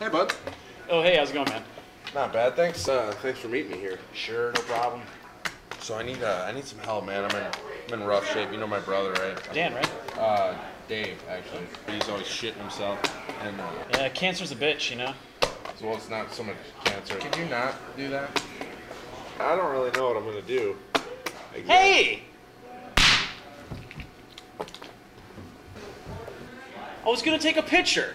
Hey, bud. Oh, hey, how's it going, man? Not bad. Thanks. Uh, thanks for meeting me here. Sure, no problem. So I need uh, I need some help, man. I'm in I'm in rough shape. You know my brother, right? Dan, right? Uh, Dave, actually. He's always shitting himself, and uh, Yeah, cancer's a bitch, you know? well, it's not so much cancer. Could you not do that? I don't really know what I'm gonna do. Exactly. Hey! I was gonna take a picture.